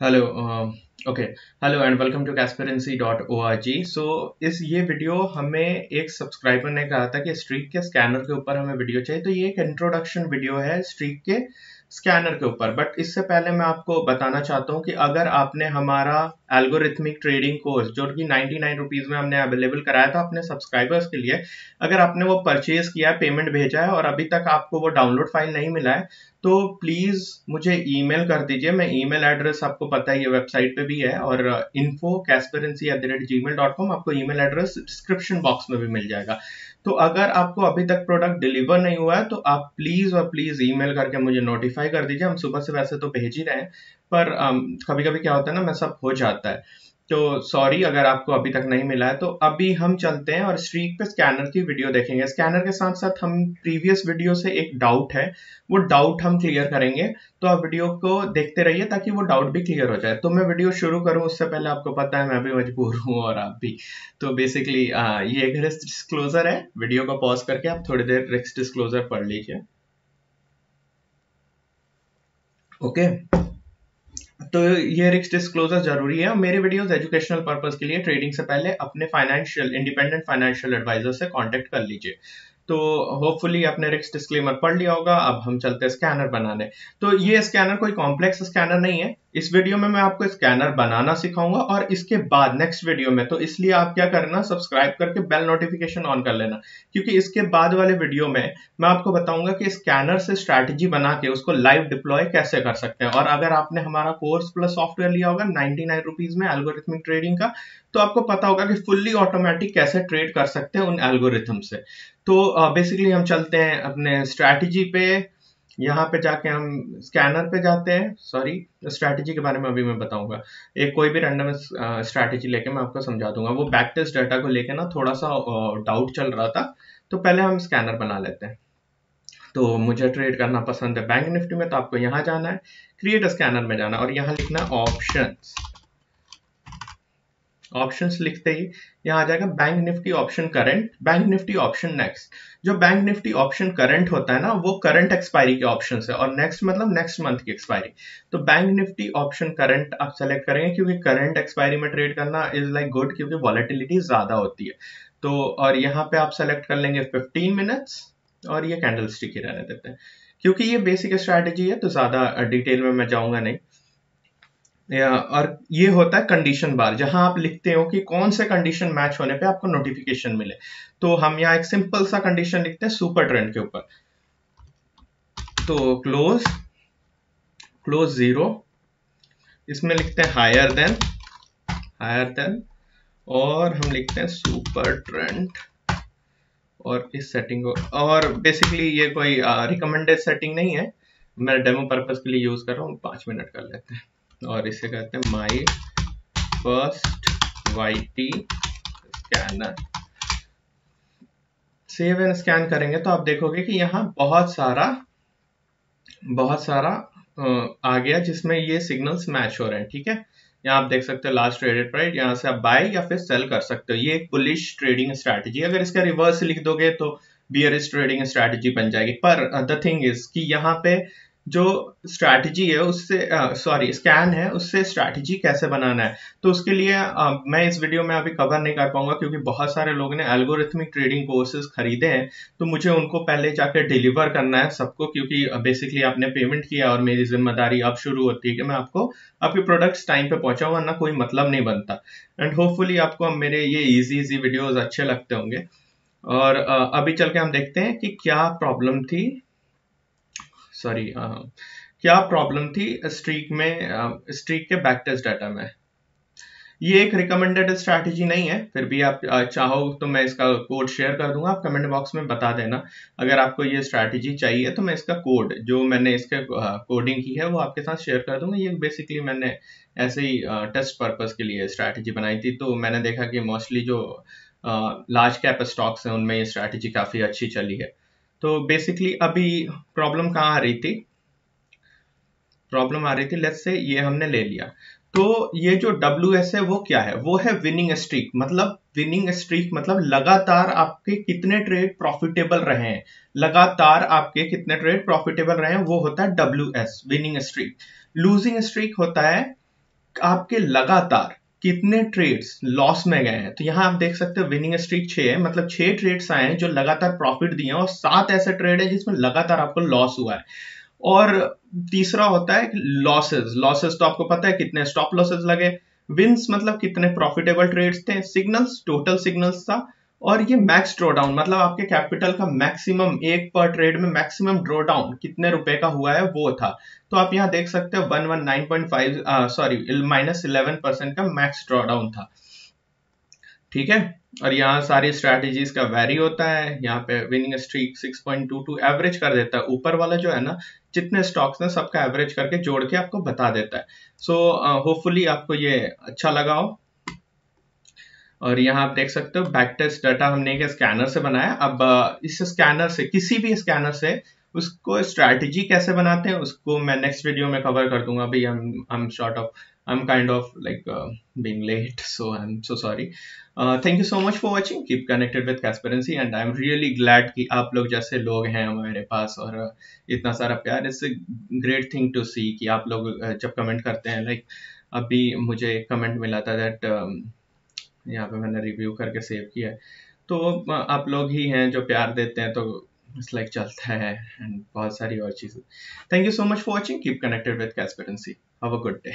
Hello okay hello and welcome to कैस्पेरेंसी dot O R G so इस ये video हमें एक सब्सक्राइबर ने कहा था कि स्ट्रीक के स्कैनर के ऊपर हमें वीडियो चाहिए। तो ये एक इंट्रोडक्शन वीडियो है स्ट्रीक के स्कैनर के ऊपर। बट इससे पहले मैं आपको बताना चाहता हूँ कि अगर आपने हमारा एल्गोरिथमिक ट्रेडिंग कोर्स जो कि नाइन्टी नाइन रुपीज़ में हमने अवेलेबल कराया था अपने सब्सक्राइबर्स के लिए, अगर आपने वो परचेज किया है पेमेंट भेजा है और अभी तक आपको वो डाउनलोड फ़ाइल नहीं मिला है तो प्लीज़ मुझे ईमेल कर दीजिए। मैं ईमेल एड्रेस आपको पता है, ये वेबसाइट पे भी है और info at the rate G mail dot com आपको ईमेल एड्रेस डिस्क्रिप्शन बॉक्स में भी मिल जाएगा। तो अगर आपको अभी तक प्रोडक्ट डिलीवर नहीं हुआ है तो आप प्लीज़ और प्लीज़ ईमेल करके मुझे नोटिफाई कर दीजिए, हम सुबह से वैसे तो भेज ही रहे हैं, पर कभी कभी क्या होता है ना, मैं सब हो जाता है। तो सॉरी अगर आपको अभी तक नहीं मिला है तो अभी हम चलते हैं और स्ट्रीक पे स्कैनर की वीडियो देखेंगे। स्कैनर के साथ साथ हम प्रीवियस वीडियो से एक डाउट है, वो डाउट हम क्लियर करेंगे तो आप वीडियो को देखते रहिए ताकि वो डाउट भी क्लियर हो जाए। तो मैं वीडियो शुरू करूँ, उससे पहले आपको पता है, मैं भी मजबूर हूँ और आप भी। तो बेसिकली ये एक रिस्क डिस्क्लोजर है वीडियो को पॉज करके आप थोड़ी देर रिस्क डिस्क्लोजर पढ़ लीजिए। ओके. तो ये रिक्स डिस्क्लोजर ज़रूरी है। मेरे वीडियोस एजुकेशनल पर्पज के लिए ट्रेडिंग से पहले अपने फाइनेंशियल इंडिपेंडेंट फाइनेंशियल एडवाइजर से कांटेक्ट कर लीजिए। तो होपफुली आपने रिक्स डिस्क्लेमर पढ़ लिया होगा। अब हम चलते हैं स्कैनर बनाने। तो ये स्कैनर कोई कॉम्प्लेक्स स्कैनर नहीं है। इस वीडियो में मैं आपको स्कैनर बनाना सिखाऊँगा और इसके बाद नेक्स्ट वीडियो में। तो इसलिए आप क्या करना सब्सक्राइब करके बेल नोटिफिकेशन ऑन कर लेना। क्योंकि इसके बाद वाले वीडियो में मैं आपको बताऊँगा कि स्कैनर से स्ट्रैटेजी बना के उसको लाइव डिप्लॉय कैसे कर सकते हैं। और अगर आपने हमारा कोर्स प्लस सॉफ्टवेयर लिया होगा नाइनटी नाइन में एल्गोरिथमिक ट्रेडिंग का तो आपको पता होगा कि फुल्ली ऑटोमेटिक कैसे ट्रेड कर सकते हैं उन एल्गोरिथम से। तो बेसिकली हम चलते हैं अपने स्ट्रैटेजी पे। यहाँ पे जाके हम स्कैनर पे जाते हैं। सॉरी स्ट्रैटेजी के बारे में अभी मैं बताऊँगा। एक कोई भी रैंडम स्ट्रैटेजी लेके मैं आपको समझा दूँगा। वो बैक टेस्ट डाटा को लेके ना थोड़ा सा डाउट चल रहा था तो पहले हम स्कैनर बना लेते हैं। तो मुझे ट्रेड करना पसंद है। बैंक निफ्टी में तो आपको यहाँ जाना है। क्रिएट स्कैनर में जाना और यहाँ लिखना ऑप्शंस ऑप्शंस लिखते ही यहाँ आ जाएगा bank Nifty option current bank Nifty option next जो बैंक निफ्टी ऑप्शन करंट होता है ना, वो करंट एक्सपायरी के ऑप्शन है और नेक्स्ट मतलब नेक्स्ट मंथ की एक्सपायरी तो बैंक निफ्टी ऑप्शन करंट आप सेलेक्ट करेंगे क्योंकि करंट एक्सपायरी में ट्रेड करना इज़ लाइक गुड क्योंकि वॉलेटिलिटी ज़्यादा होती है. तो और यहाँ पे आप सेलेक्ट कर लेंगे 15 मिनट्स और ये कैंडल स्टिक ही रहने देते हैं. क्योंकि ये बेसिक स्ट्रैटेजी है तो ज़्यादा डिटेल में मैं जाऊँगा नहीं. और ये होता है कंडीशन बार जहाँ आप लिखते हो कि कौन से कंडीशन मैच होने पे आपको नोटिफिकेशन मिले। तो हम यहाँ एक सिंपल सा कंडीशन लिखते हैं सुपर ट्रेंड के ऊपर। तो क्लोज क्लोज ज़ीरो इसमें लिखते हैं हायर देन हायर देन और हम लिखते हैं सुपर ट्रेंड और इस सेटिंग को, और बेसिकली ये कोई रिकमेंडेड सेटिंग नहीं है। मैं डेमो पर्पज के लिए यूज़ कर रहा हूँ, पाँच मिनट कर लेते हैं। और इसे कहते हैं my first Y scanner save and scan करेंगे तो आप देखोगे कि यहाँ बहुत सारा बहुत सारा आ गया जिसमें ये सिग्नल्स मैच हो रहे हैं, ठीक है? यहाँ आप देख सकते हो लास्ट ट्रेडेड प्राइस यहाँ से आप बाय या फिर सेल कर सकते हो। ये एक बुलिश ट्रेडिंग स्ट्रैटेजी अगर इसका रिवर्स लिख दोगे तो बियरिश ट्रेडिंग स्ट्रैटेजी बन जाएगी। पर द थिंग इज़ कि यहाँ पे जो स्ट्रैटेजी है उससे सॉरी स्कैन है उससे स्ट्रैटेजी कैसे बनाना है? तो उसके लिए आ, मैं इस वीडियो में अभी कवर नहीं कर पाऊँगा क्योंकि बहुत सारे लोगों ने एल्गोरिथमिक ट्रेडिंग कोर्सेज खरीदे हैं तो मुझे उनको पहले जाकर डिलीवर करना है सबको क्योंकि बेसिकली आपने पेमेंट किया और मेरी ज़िम्मेदारी अब शुरू होती है कि मैं आपको आपके प्रोडक्ट्स टाइम पे पहुंचाऊँ वरना कोई मतलब नहीं बनता। एंड होपफुली आपको मेरे ये ईजी ईजी वीडियोज़ अच्छे लगते होंगे। और अभी चल के हम देखते हैं कि क्या प्रॉब्लम थी सॉरी क्या प्रॉब्लम थी स्ट्रीक में स्ट्रीक के बैक टेस्ट डाटा में? ये एक रिकमेंडेड स्ट्रैटेजी नहीं है, फिर भी आप चाहो तो मैं इसका कोड शेयर कर दूँगा, आप कमेंट बॉक्स में बता देना। अगर आपको ये स्ट्रैटेजी चाहिए तो मैं इसका कोड जो मैंने इसके कोडिंग की है, वो आपके साथ शेयर कर दूँगा। ये बेसिकली मैंने ऐसे ही टेस्ट पर्पज के लिए स्ट्रैटेजी बनाई थी। तो मैंने देखा कि मोस्टली जो लार्ज कैप स्टॉक्स हैं, उनमें ये स्ट्रैटेजी काफ़ी अच्छी चली है। तो बेसिकली अभी प्रॉब्लम कहाँ आ रही थी? प्रॉब्लम आ रही थी लेट्स से ये हमने ले लिया। तो ये जो डब्ल्यू एस है, वो क्या है? वो है विनिंग स्ट्रीक मतलब विनिंग स्ट्रीक मतलब लगातार आपके कितने ट्रेड प्रॉफिटेबल रहे हैं। लगातार आपके कितने ट्रेड प्रॉफिटेबल रहे हैं, वो होता है W S winning streak losing streak होता है आपके लगातार। कितने ट्रेड्स लॉस में गए हैं? तो यहाँ आप देख सकते हो विनिंग स्ट्रीक छह है मतलब छह ट्रेड्स आए हैं जो लगातार प्रॉफिट दिए हैं और सात ऐसे ट्रेड है जिसमें लगातार आपको लॉस हुआ है। और तीसरा होता है लॉसेस लॉसेस तो आपको पता है कितने स्टॉप लॉसेस लगे। विंस मतलब कितने प्रॉफिटेबल ट्रेड्स थे। सिग्नल्स टोटल सिग्नल्स था। और ये मैक्स ड्रॉ डाउन मतलब आपके कैपिटल का मैक्सिमम एक पर ट्रेड में मैक्सिमम ड्रॉ डाउन कितने रुपए का हुआ है वो था। तो आप यहाँ देख सकते हो one one nine point five sorry minus eleven percent का मैक्स ड्रॉ डाउन था। ठीक है? और यहाँ सारी स्ट्रैटेजीज का वेरी होता है। यहाँ पे विनिंग स्ट्रीक 6.22 एवरेज कर देता है। ऊपर वाला जो है ना जितने स्टॉक्स हैं सबका एवरेज करके जोड़ के आपको बता देता है। सो so, होपफुली uh, आपको ये अच्छा लगा हो। और यहाँ आप देख सकते हो बैक टेस्ट डाटा हमने एक स्कैनर से बनाया। अब इस स्कैनर से किसी भी स्कैनर से उसको स्ट्रैटेजी कैसे बनाते हैं उसको मैं नेक्स्ट वीडियो में कवर कर दूँगा। भाई I am short of I am kind of like being late so I am so sorry thank you so much for watching keep connected with Kasperency and I am really glad कि आप लोग जैसे लोग हैं हमारे पास और इतना सारा प्यार। It's great thing to see कि आप लोग जब कमेंट करते हैं लाइक like, अभी मुझे कमेंट मिला था दैट यहाँ पे मैंने रिव्यू करके सेव किया है। तो आप लोग ही हैं जो प्यार देते हैं तो इट्स लाइक चलता है एंड बहुत सारी और चीज़ें। Thank you so much for watching keep connected with Kasperency have a good day